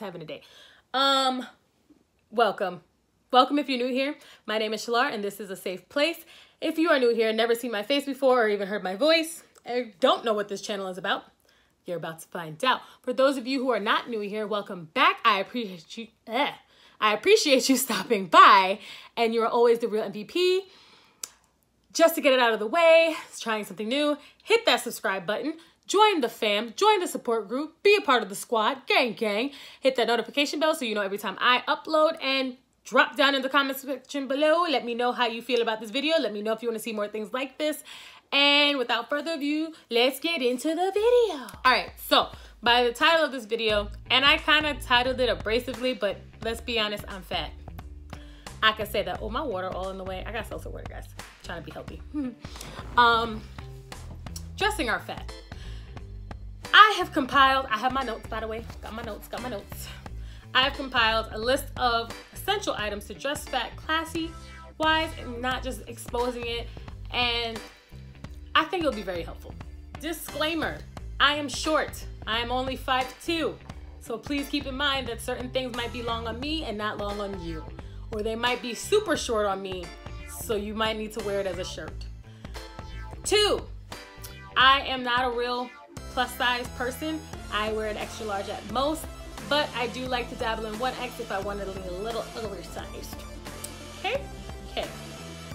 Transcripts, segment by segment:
Having a day. Um, welcome. Welcome if you're new here. My name is Chalar and this is a safe place. If you are new here, never seen my face before or even heard my voice, or don't know what this channel is about, you're about to find out. For those of you who are not new here, welcome back. I appreciate you. Eh, I appreciate you stopping by, and you're always the real MVP. Just to get it out of the way, trying something new, hit that subscribe button, join the fam, join the support group, be a part of the squad, gang gang. Hit that notification bell so you know every time I upload and drop down in the comment section below. Let me know how you feel about this video. Let me know if you want to see more things like this. And without further ado, let's get into the video. All right, so by the title of this video, and I kind of titled it abrasively, but let's be honest, I'm fat. I can say that. Oh, my water all in the way. I got seltzer water, guys. I'm trying to be healthy. um, dressing our fat. I have compiled, I have my notes, by the way. Got my notes, got my notes. I have compiled a list of essential items to dress fat classy wise and not just exposing it. And I think it'll be very helpful. Disclaimer, I am short. I am only 5'2". So please keep in mind that certain things might be long on me and not long on you. Or they might be super short on me, so you might need to wear it as a shirt. Two, I am not a real plus size person. I wear an extra large at most, but I do like to dabble in 1X if I wanted to be a little oversized. Okay? Okay.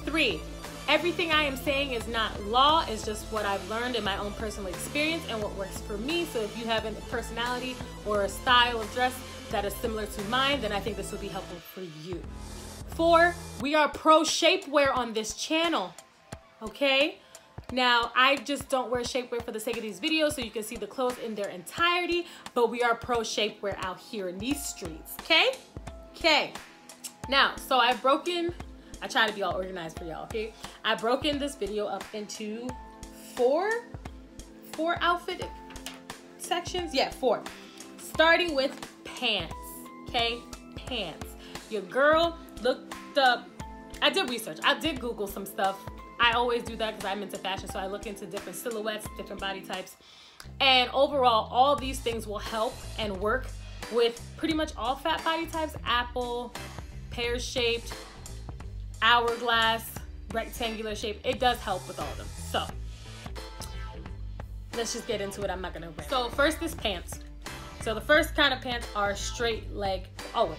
Three, everything I am saying is not law, it's just what I've learned in my own personal experience and what works for me. So if you have a personality or a style of dress that is similar to mine, then I think this will be helpful for you. Four, we are pro shapewear on this channel. Okay? Now, I just don't wear shapewear for the sake of these videos so you can see the clothes in their entirety, but we are pro shapewear out here in these streets, okay? Okay. Now, so I've broken, I try to be all organized for y'all, okay? I've broken this video up into four, four outfit sections. Yeah, four. Starting with pants, okay? Pants. Your girl looked up, I did research. I did Google some stuff I always do that because I'm into fashion. So I look into different silhouettes, different body types. And overall, all these things will help and work with pretty much all fat body types. Apple, pear shaped, hourglass, rectangular shape. It does help with all of them. So let's just get into it. I'm not gonna. So first is pants. So the first kind of pants are straight leg. Oh,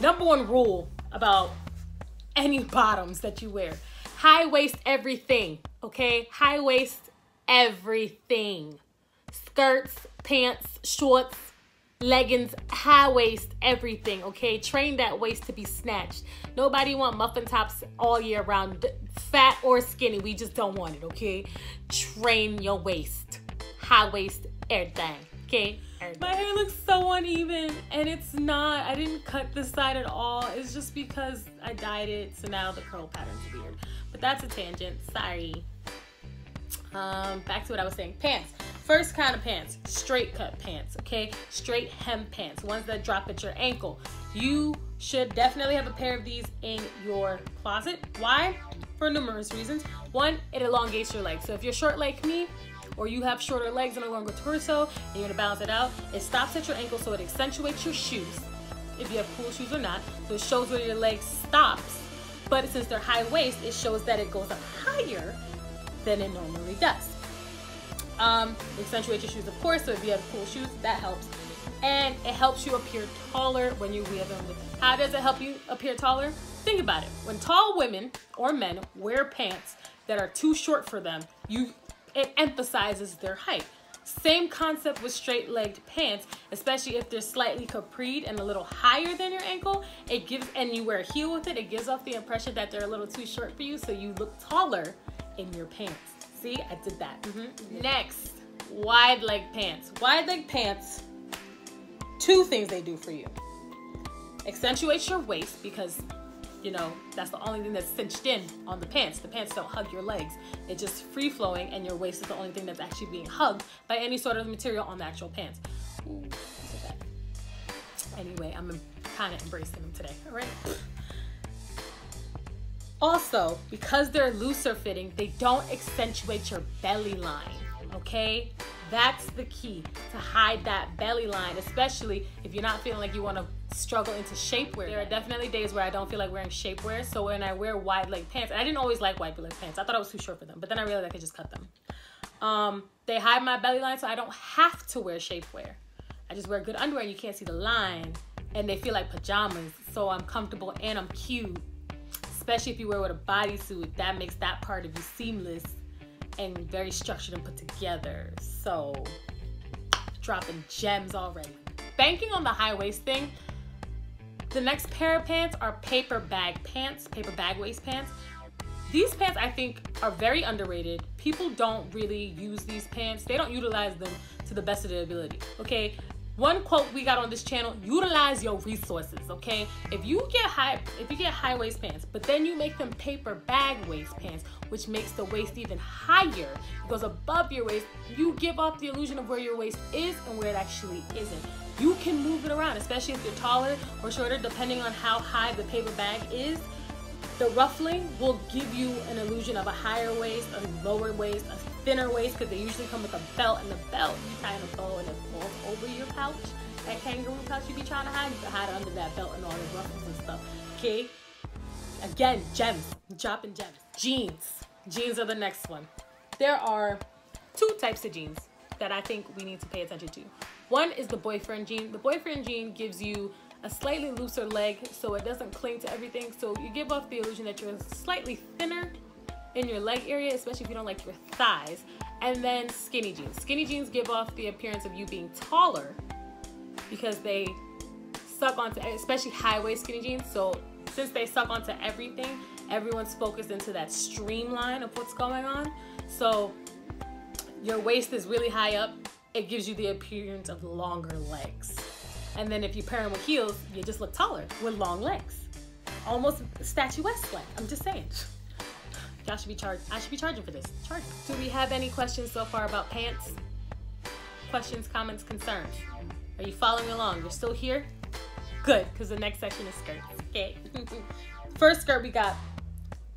number one rule about any bottoms that you wear high waist everything, okay? High waist everything. Skirts, pants, shorts, leggings, high waist, everything, okay? Train that waist to be snatched. Nobody want muffin tops all year round, fat or skinny. We just don't want it, okay? Train your waist. High waist, everything, okay? My hair looks so uneven and it's not. I didn't cut this side at all. It's just because I dyed it, so now the curl pattern's weird. But that's a tangent. Sorry. Um, back to what I was saying. Pants. First kind of pants, straight cut pants, okay? Straight hem pants, ones that drop at your ankle. You should definitely have a pair of these in your closet. Why? For numerous reasons. One, it elongates your legs. So if you're short like me, or you have shorter legs and a longer torso, and you're gonna balance it out, it stops at your ankle so it accentuates your shoes, if you have cool shoes or not. So it shows where your leg stops but since they're high waist, it shows that it goes up higher than it normally does. Um, accentuate your shoes, of course, so if you have cool shoes, that helps. And it helps you appear taller when you wear them. How does it help you appear taller? Think about it. When tall women or men wear pants that are too short for them, you it emphasizes their height. Same concept with straight legged pants, especially if they're slightly capried and a little higher than your ankle. It gives, and you wear a heel with it, it gives off the impression that they're a little too short for you, so you look taller in your pants. See, I did that. Mm -hmm. Next, wide leg pants. Wide leg pants, two things they do for you. Accentuate your waist because you know, that's the only thing that's cinched in on the pants. The pants don't hug your legs. It's just free flowing and your waist is the only thing that's actually being hugged by any sort of material on the actual pants. Ooh, anyway, I'm kind of embracing them today, all right? Also, because they're looser fitting, they don't accentuate your belly line, okay? That's the key to hide that belly line, especially if you're not feeling like you want to struggle into shapewear. There are definitely days where I don't feel like wearing shapewear. So when I wear wide leg pants, and I didn't always like wide leg pants. I thought I was too short for them, but then I realized I could just cut them. Um, they hide my belly line so I don't have to wear shapewear. I just wear good underwear and you can't see the line and they feel like pajamas. So I'm comfortable and I'm cute. Especially if you wear with a bodysuit, that makes that part of you seamless and very structured and put together. So dropping gems already. Banking on the high waist thing, the next pair of pants are paper bag pants, paper bag waist pants. These pants I think are very underrated. People don't really use these pants. They don't utilize them to the best of their ability. Okay, one quote we got on this channel utilize your resources okay? If you get high if you get high waist pants but then you make them paper bag waist pants which makes the waist even higher it goes above your waist you give off the illusion of where your waist is and where it actually isn't. You can move it around especially if you're taller or shorter depending on how high the paper bag is the ruffling will give you an illusion of a higher waist, a lower waist, a thinner waist, because they usually come with a belt, and the belt you tie in a bow and it falls over your pouch. That kangaroo pouch you be trying to hide, you can hide under that belt and all the ruffles and stuff. Okay? Again, gems. Dropping gems. Jeans. Jeans are the next one. There are two types of jeans that I think we need to pay attention to. One is the boyfriend jean. The boyfriend jean gives you a slightly looser leg so it doesn't cling to everything. So you give off the illusion that you're slightly thinner in your leg area, especially if you don't like your thighs. And then skinny jeans. Skinny jeans give off the appearance of you being taller because they suck onto, especially high waist skinny jeans. So since they suck onto everything, everyone's focused into that streamline of what's going on. So your waist is really high up. It gives you the appearance of longer legs. And then if you pair them with heels, you just look taller with long legs. Almost statuesque like. I'm just saying. Y'all should be charged. I should be charging for this. Charging. Do we have any questions so far about pants? Questions, comments, concerns? Are you following along? You're still here? Good, because the next section is skirts. Okay. First skirt we got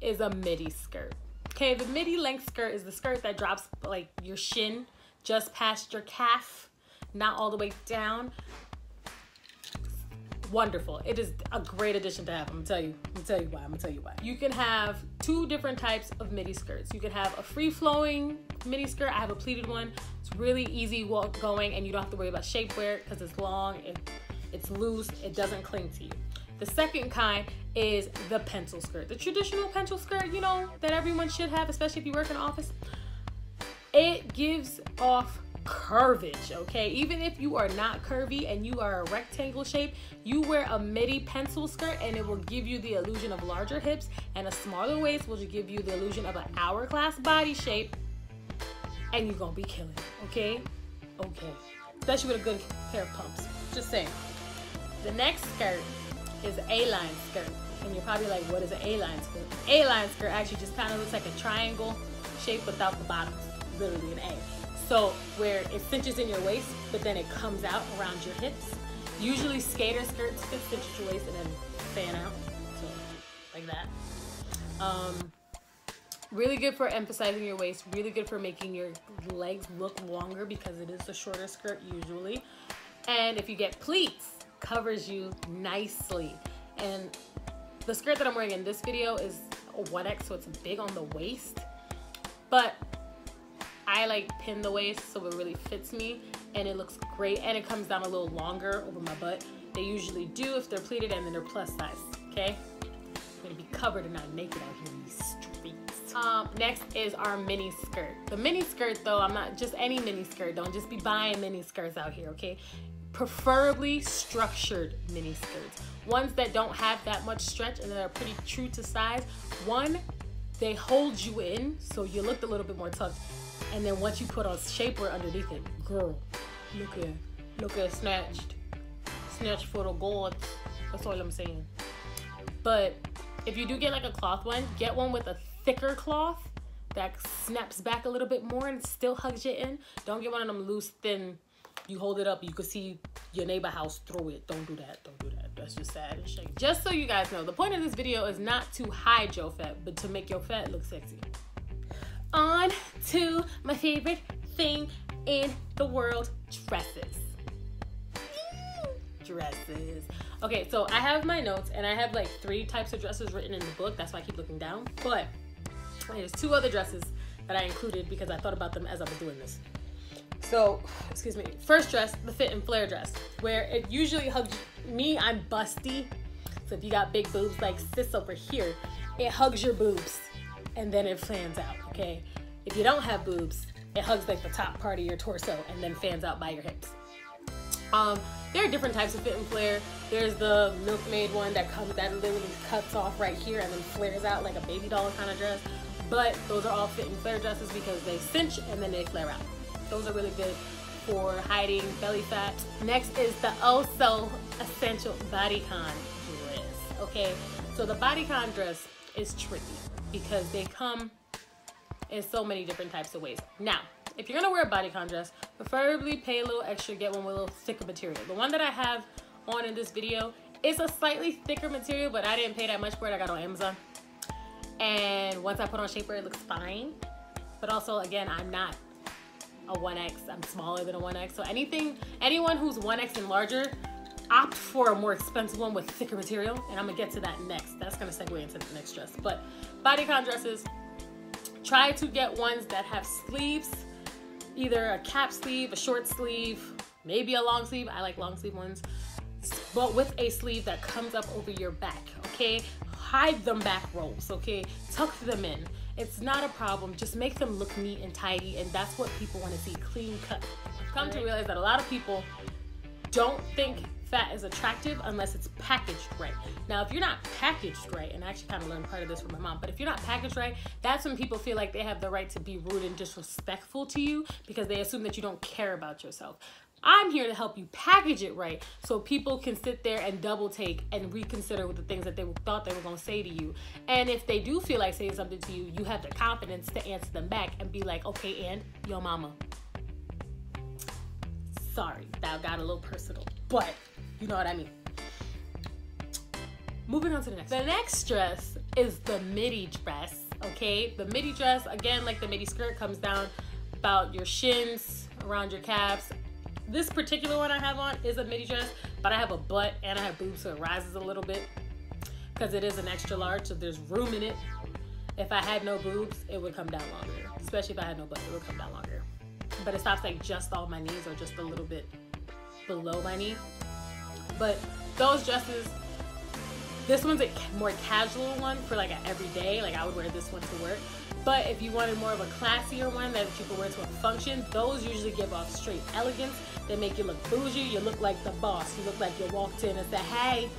is a midi skirt. Okay, the midi length skirt is the skirt that drops like your shin just past your calf, not all the way down wonderful. It is a great addition to have. I'm gonna tell you. I'm gonna tell you why. I'm gonna tell you why. You can have two different types of midi skirts. You can have a free flowing midi skirt. I have a pleated one. It's really easy walk going, and you don't have to worry about shapewear because it's long. It, it's loose. It doesn't cling to you. The second kind is the pencil skirt. The traditional pencil skirt, you know, that everyone should have, especially if you work in an office. It gives off curvage, okay? Even if you are not curvy and you are a rectangle shape, you wear a midi pencil skirt and it will give you the illusion of larger hips and a smaller waist will give you the illusion of an hourglass body shape and you're gonna be killing okay? Okay. Especially with a good pair of pumps. Just saying. The next skirt is A-line skirt. And you're probably like, what is an A-line skirt? A-line skirt actually just kind of looks like a triangle shape without the bottom. Literally an A. So where it cinches in your waist, but then it comes out around your hips. Usually skater skirts fit cinch your waist and then fan out, so like that. Um, really good for emphasizing your waist. Really good for making your legs look longer because it is a shorter skirt usually. And if you get pleats, covers you nicely. And the skirt that I'm wearing in this video is a 1X, so it's big on the waist. But I like pin the waist so it really fits me and it looks great and it comes down a little longer over my butt. They usually do if they're pleated and then they're plus size, okay? I'm gonna be covered and not naked out here in these streets. Um, next is our mini skirt. The mini skirt though, I'm not just any mini skirt. Don't just be buying mini skirts out here, okay? Preferably structured mini skirts. Ones that don't have that much stretch and that are pretty true to size. One, they hold you in so you look a little bit more tucked and then once you put a shaper underneath it, girl, look at, look at snatched, snatched for the gods. That's all I'm saying. But if you do get like a cloth one, get one with a thicker cloth that snaps back a little bit more and still hugs you in. Don't get one of them loose, thin. You hold it up, you can see your neighbor house through it. Don't do that. Don't do that. That's just sad and shady. Just so you guys know, the point of this video is not to hide your fat, but to make your fat look sexy on to my favorite thing in the world dresses. Dresses. Okay, so I have my notes and I have like three types of dresses written in the book. That's why I keep looking down. But there's two other dresses that I included because I thought about them as I was doing this. So, excuse me. First dress, the fit and flare dress, where it usually hugs me. I'm busty, so if you got big boobs like sis over here, it hugs your boobs and then it fans out. Okay. If you don't have boobs, it hugs like the top part of your torso and then fans out by your hips. Um, there are different types of fit and flare. There's the milkmaid one that comes that literally cuts off right here and then flares out like a baby doll kind of dress. But those are all fit and flare dresses because they cinch and then they flare out. Those are really good for hiding belly fat. Next is the oh so essential bodycon dress. Okay, so the bodycon dress is tricky because they come in so many different types of ways. Now, if you're gonna wear a bodycon dress, preferably pay a little extra, get one with a little thicker material. The one that I have on in this video is a slightly thicker material, but I didn't pay that much for it. I got on Amazon. And once I put on shapewear, it looks fine. But also, again, I'm not a 1X. I'm smaller than a 1X. So anything, anyone who's 1X and larger, opt for a more expensive one with thicker material. And I'm gonna get to that next. That's gonna segue into the next dress. But bodycon dresses, try to get ones that have sleeves, either a cap sleeve, a short sleeve, maybe a long sleeve. I like long sleeve ones, but with a sleeve that comes up over your back, okay? Hide them back rolls, okay? Tuck them in. It's not a problem. Just make them look neat and tidy, and that's what people want to see clean cut. I've come to realize that a lot of people don't think fat is attractive unless it's packaged right. Now, if you're not packaged right, and I actually kind of learned part of this from my mom, but if you're not packaged right, that's when people feel like they have the right to be rude and disrespectful to you because they assume that you don't care about yourself. I'm here to help you package it right so people can sit there and double take and reconsider with the things that they thought they were going to say to you. And if they do feel like saying something to you, you have the confidence to answer them back and be like, okay, and your mama. Sorry, that got a little personal, but you know what I mean. Moving on to the next. The next dress is the midi dress, okay? The midi dress, again, like the midi skirt, comes down about your shins, around your calves. This particular one I have on is a midi dress, but I have a butt and I have boobs, so it rises a little bit because it is an extra large, so there's room in it. If I had no boobs, it would come down longer. Especially if I had no butt, it would come down longer. But it stops like just all my knees or just a little bit below my knee. But those dresses, this one's a more casual one for like an everyday. Like I would wear this one to work. But if you wanted more of a classier one that you could wear to a function, those usually give off straight elegance. They make you look bougie. You look like the boss. You look like you walked in and said, hey,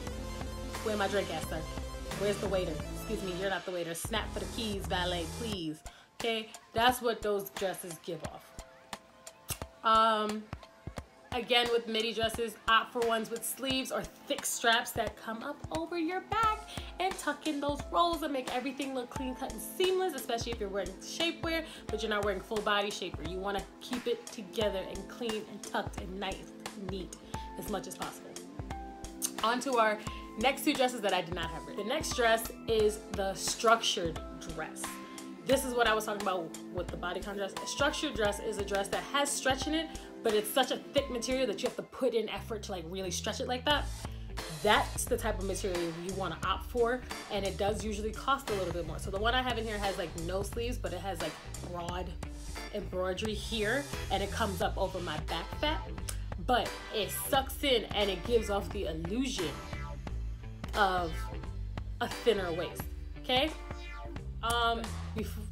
where my drink at, sir? Where's the waiter? Excuse me, you're not the waiter. Snap for the keys, valet, please. Okay, that's what those dresses give off. Um, Again, with midi dresses, opt for ones with sleeves or thick straps that come up over your back and tuck in those rolls and make everything look clean cut and seamless, especially if you're wearing shapewear, but you're not wearing full body shapewear. You wanna keep it together and clean and tucked and nice and neat as much as possible. On to our next two dresses that I did not have. The next dress is the structured dress. This is what I was talking about with the bodycon dress. A structured dress is a dress that has stretch in it, but it's such a thick material that you have to put in effort to like really stretch it like that. That's the type of material you want to opt for, and it does usually cost a little bit more. So the one I have in here has like no sleeves, but it has like broad embroidery here, and it comes up over my back fat. But it sucks in and it gives off the illusion of a thinner waist. Okay? Um, before,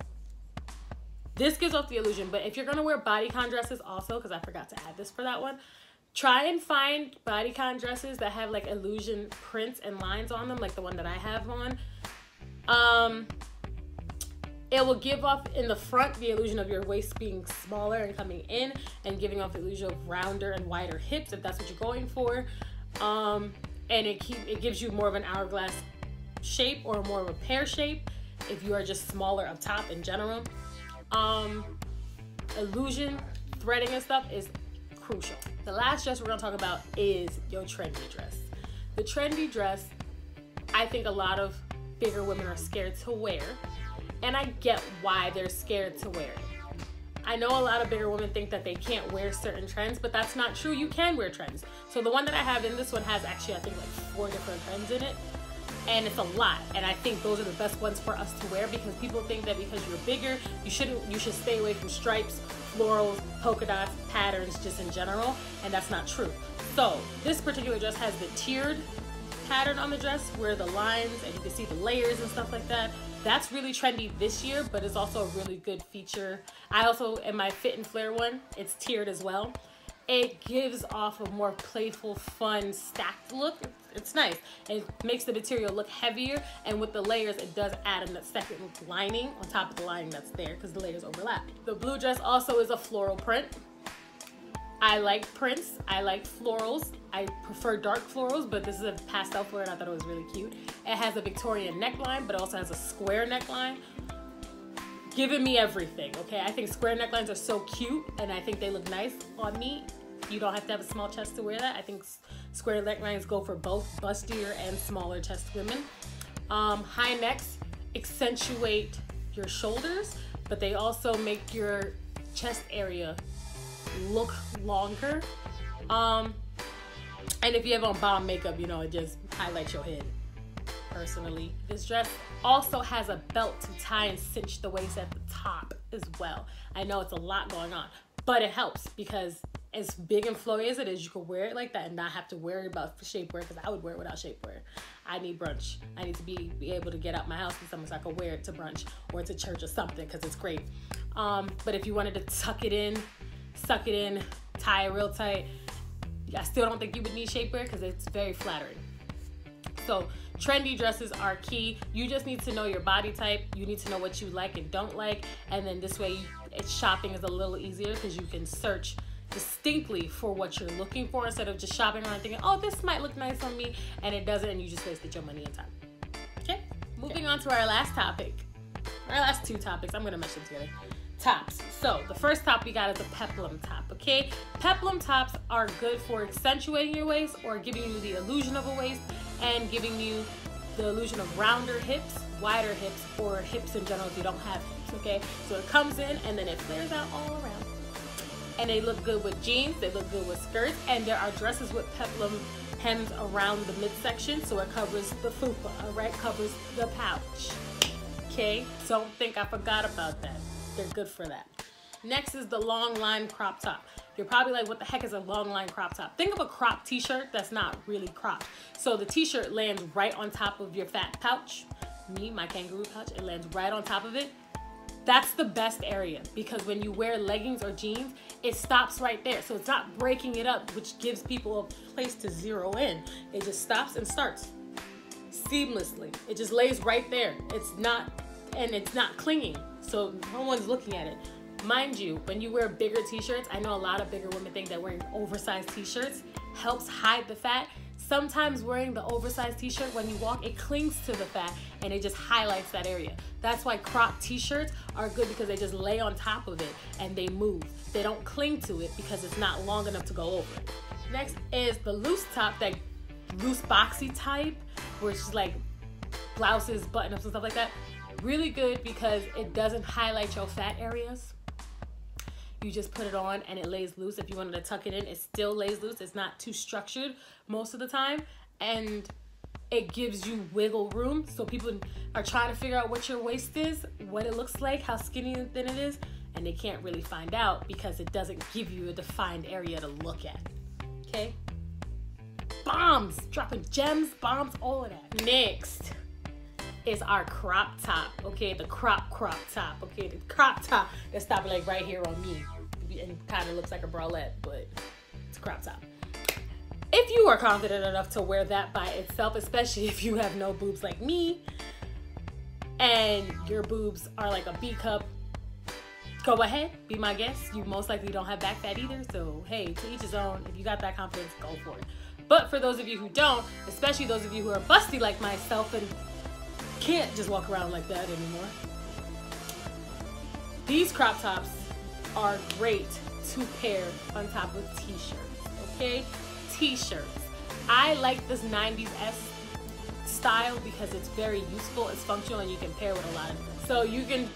this gives off the illusion, but if you're gonna wear bodycon dresses also, because I forgot to add this for that one, try and find bodycon dresses that have like illusion prints and lines on them, like the one that I have on. Um, it will give off in the front the illusion of your waist being smaller and coming in and giving off the illusion of rounder and wider hips if that's what you're going for. Um, and it keep it gives you more of an hourglass shape or more of a pear shape if you are just smaller up top in general um, illusion, threading and stuff is crucial. The last dress we're gonna talk about is your trendy dress. The trendy dress, I think a lot of bigger women are scared to wear, and I get why they're scared to wear it. I know a lot of bigger women think that they can't wear certain trends, but that's not true. You can wear trends. So the one that I have in this one has actually, I think, like four different trends in it. And it's a lot. And I think those are the best ones for us to wear because people think that because you're bigger, you shouldn't, you should stay away from stripes, florals, polka dots, patterns, just in general. And that's not true. So this particular dress has the tiered pattern on the dress where the lines and you can see the layers and stuff like that. That's really trendy this year, but it's also a really good feature. I also, in my fit and flare one, it's tiered as well. It gives off a more playful, fun, stacked look. It's nice. It makes the material look heavier, and with the layers, it does add a second lining on top of the lining that's there because the layers overlap. The blue dress also is a floral print. I like prints. I like florals. I prefer dark florals, but this is a pastel floral and I thought it was really cute. It has a Victorian neckline, but also has a square neckline. Giving me everything, okay? I think square necklines are so cute and I think they look nice on me. You don't have to have a small chest to wear that. I think square necklines go for both bustier and smaller chest women. Um, high necks accentuate your shoulders, but they also make your chest area look longer. Um, and if you have on bomb makeup, you know, it just highlights your head. Personally, this dress also has a belt to tie and cinch the waist at the top as well. I know it's a lot going on, but it helps because as big and flowy as it is, you can wear it like that and not have to worry about shapewear because I would wear it without shapewear. I need brunch. I need to be, be able to get out my house with something so I can wear it to brunch or to church or something because it's great. Um, but if you wanted to tuck it in suck it in, tie it real tight. I still don't think you would need shapewear because it's very flattering. So trendy dresses are key. You just need to know your body type. You need to know what you like and don't like. And then this way, shopping is a little easier because you can search distinctly for what you're looking for instead of just shopping around thinking, oh, this might look nice on me, and it doesn't, and you just wasted your money and time. Okay, moving on to our last topic. Our last two topics, I'm gonna mesh them together tops. So the first top we got is a peplum top, okay? Peplum tops are good for accentuating your waist or giving you the illusion of a waist and giving you the illusion of rounder hips, wider hips, or hips in general if you don't have hips, okay? So it comes in and then it flares out all around. And they look good with jeans, they look good with skirts, and there are dresses with peplum hems around the midsection so it covers the fupa, all right? Covers the pouch, okay? Don't think I forgot about that. They're good for that. Next is the long line crop top. You're probably like, what the heck is a long line crop top? Think of a crop t-shirt that's not really cropped. So the t-shirt lands right on top of your fat pouch. Me, my kangaroo pouch, it lands right on top of it. That's the best area because when you wear leggings or jeans, it stops right there. So it's not breaking it up, which gives people a place to zero in. It just stops and starts seamlessly. It just lays right there. It's not, and it's not clinging so no one's looking at it. Mind you, when you wear bigger t-shirts, I know a lot of bigger women think that wearing oversized t-shirts helps hide the fat. Sometimes wearing the oversized t-shirt when you walk, it clings to the fat and it just highlights that area. That's why crop t-shirts are good because they just lay on top of it and they move. They don't cling to it because it's not long enough to go over. Next is the loose top, that loose boxy type, where just like blouses, button-ups and stuff like that. Really good because it doesn't highlight your fat areas. You just put it on and it lays loose. If you wanted to tuck it in, it still lays loose. It's not too structured most of the time. And it gives you wiggle room. So people are trying to figure out what your waist is, what it looks like, how skinny and thin it is, and they can't really find out because it doesn't give you a defined area to look at. Okay? Bombs, dropping gems, bombs, all of that. Next is our crop top, okay? The crop crop top, okay? The crop top that's stopping like right here on me. And kind of looks like a bralette, but it's a crop top. If you are confident enough to wear that by itself, especially if you have no boobs like me, and your boobs are like a B cup, go ahead, be my guest. You most likely don't have back fat either, so hey, to each his own. If you got that confidence, go for it. But for those of you who don't, especially those of you who are busty like myself and can't just walk around like that anymore. These crop tops are great to pair on top of t-shirts, okay? T-shirts. I like this 90s S style because it's very useful, it's functional, and you can pair with a lot of them. So you can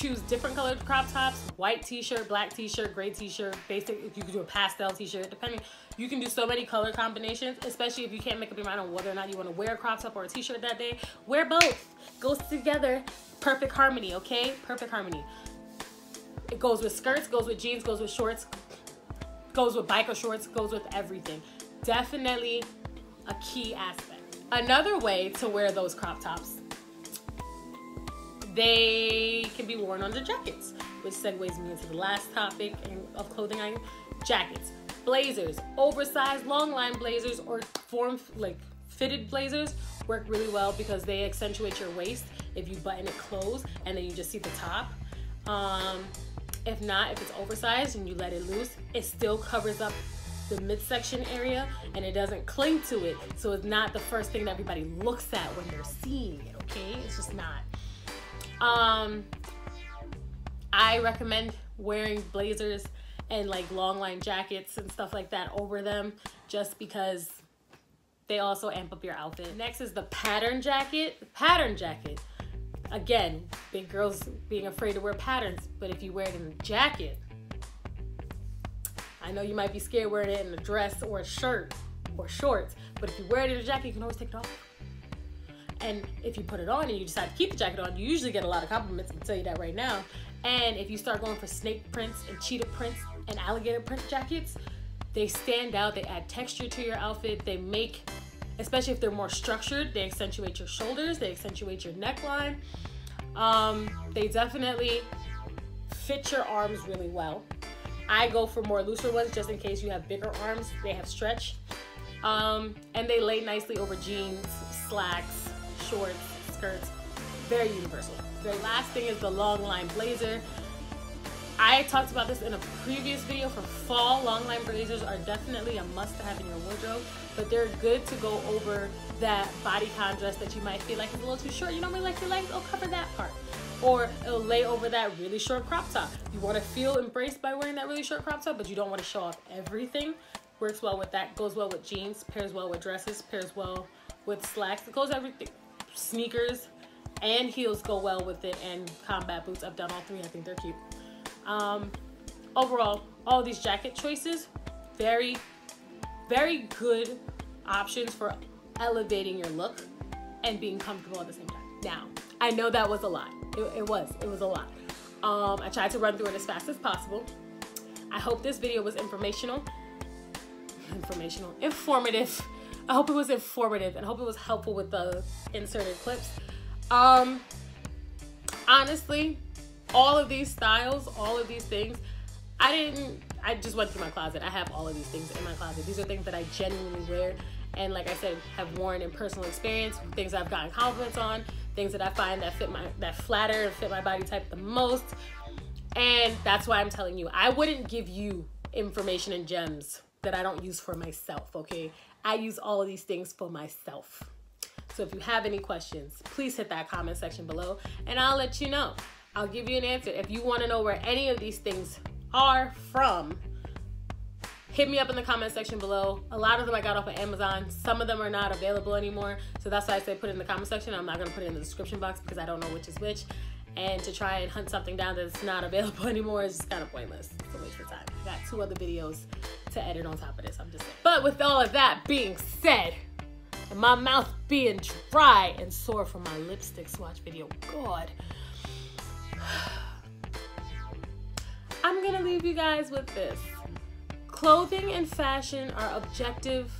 choose different colored crop tops, white t-shirt, black t-shirt, gray t-shirt, basic, you can do a pastel t-shirt, depending, you can do so many color combinations, especially if you can't make up your mind on whether or not you want to wear a crop top or a t-shirt that day, wear both, goes together, perfect harmony, okay, perfect harmony. It goes with skirts, goes with jeans, goes with shorts, goes with biker shorts, goes with everything. Definitely a key aspect. Another way to wear those crop tops they can be worn under jackets, which segues me into the last topic of clothing item, jackets. Blazers, oversized long line blazers or form like fitted blazers work really well because they accentuate your waist if you button it closed and then you just see the top. Um, if not, if it's oversized and you let it loose, it still covers up the midsection area and it doesn't cling to it. So it's not the first thing that everybody looks at when they're seeing it, okay? It's just not. Um, I recommend wearing blazers and like long line jackets and stuff like that over them just because they also amp up your outfit. Next is the pattern jacket. Pattern jacket. Again, big girls being afraid to wear patterns, but if you wear it in a jacket, I know you might be scared wearing it in a dress or a shirt or shorts, but if you wear it in a jacket, you can always take it off. And if you put it on and you decide to keep the jacket on, you usually get a lot of compliments. I can tell you that right now. And if you start going for snake prints and cheetah prints and alligator print jackets, they stand out. They add texture to your outfit. They make, especially if they're more structured, they accentuate your shoulders. They accentuate your neckline. Um, they definitely fit your arms really well. I go for more looser ones just in case you have bigger arms. They have stretch. Um, and they lay nicely over jeans, slacks, shorts, skirts, very universal. The last thing is the long line blazer. I talked about this in a previous video for fall. Long line blazers are definitely a must to have in your wardrobe, but they're good to go over that bodycon dress that you might feel like is a little too short. You don't really like your legs, it'll cover that part. Or it'll lay over that really short crop top. You want to feel embraced by wearing that really short crop top, but you don't want to show off everything. Works well with that, goes well with jeans, pairs well with dresses, pairs well with slacks. It goes everything sneakers and heels go well with it and combat boots. I've done all three. I think they're cute. Um, overall, all these jacket choices, very, very good options for elevating your look and being comfortable at the same time. Now, I know that was a lot. It, it was. It was a lot. Um, I tried to run through it as fast as possible. I hope this video was informational. Informational. Informative I hope it was informative and hope it was helpful with the inserted clips. Um, honestly, all of these styles, all of these things, I didn't, I just went through my closet. I have all of these things in my closet. These are things that I genuinely wear and like I said, have worn in personal experience, things I've gotten compliments on, things that I find that fit my, that flatter and fit my body type the most. And that's why I'm telling you, I wouldn't give you information and gems that I don't use for myself, okay? I use all of these things for myself. So if you have any questions, please hit that comment section below and I'll let you know. I'll give you an answer. If you want to know where any of these things are from, hit me up in the comment section below. A lot of them I got off of Amazon. Some of them are not available anymore. So that's why I say put it in the comment section. I'm not going to put it in the description box because I don't know which is which. And to try and hunt something down that's not available anymore is just kind of pointless. It's a waste of time. I got two other videos to edit on top of this. I'm just saying. But with all of that being said, and my mouth being dry and sore from my lipstick swatch video, God. I'm gonna leave you guys with this. Clothing and fashion are objective.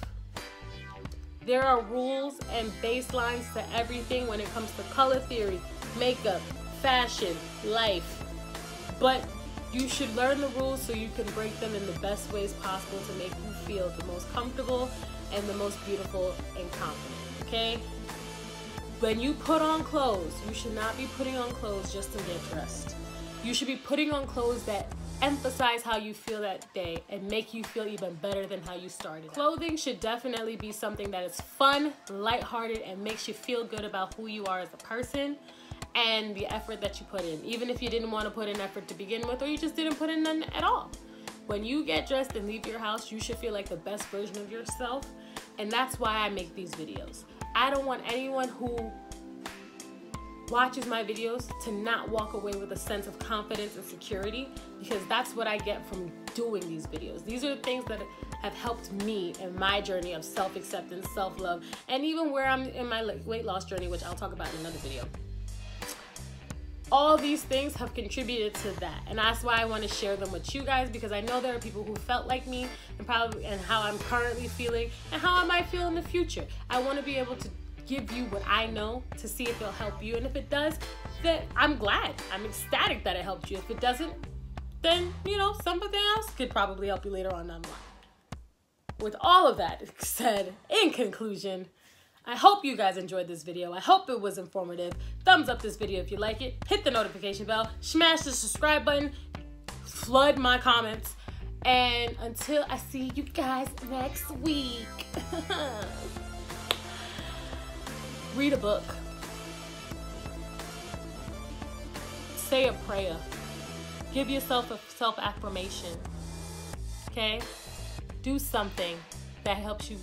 There are rules and baselines to everything when it comes to color theory, makeup, fashion, life. But you should learn the rules so you can break them in the best ways possible to make you feel the most comfortable and the most beautiful and confident, okay? When you put on clothes, you should not be putting on clothes just to get dressed. You should be putting on clothes that emphasize how you feel that day and make you feel even better than how you started. Clothing should definitely be something that is fun, lighthearted, and makes you feel good about who you are as a person and the effort that you put in, even if you didn't want to put in effort to begin with or you just didn't put in none at all. When you get dressed and leave your house, you should feel like the best version of yourself. And that's why I make these videos. I don't want anyone who watches my videos to not walk away with a sense of confidence and security because that's what I get from doing these videos. These are the things that have helped me in my journey of self acceptance, self love, and even where I'm in my weight loss journey, which I'll talk about in another video. All these things have contributed to that, and that's why I want to share them with you guys because I know there are people who felt like me and probably and how I'm currently feeling and how I might feel in the future. I want to be able to give you what I know to see if it'll help you. And if it does, then I'm glad. I'm ecstatic that it helped you. If it doesn't, then, you know, something else could probably help you later on down the line. With all of that said, in conclusion, I hope you guys enjoyed this video. I hope it was informative. Thumbs up this video if you like it. Hit the notification bell. Smash the subscribe button. Flood my comments. And until I see you guys next week. Read a book. Say a prayer. Give yourself a self affirmation. Okay? Do something that helps you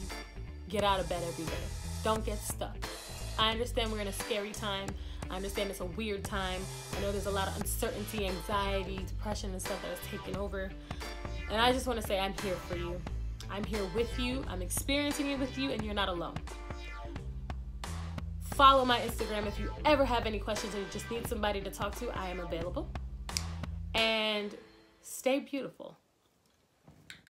get out of bed every day. Don't get stuck. I understand we're in a scary time. I understand it's a weird time. I know there's a lot of uncertainty, anxiety, depression, and stuff that is taking over. And I just want to say I'm here for you. I'm here with you. I'm experiencing it with you, and you're not alone. Follow my Instagram if you ever have any questions or you just need somebody to talk to. I am available. And stay beautiful.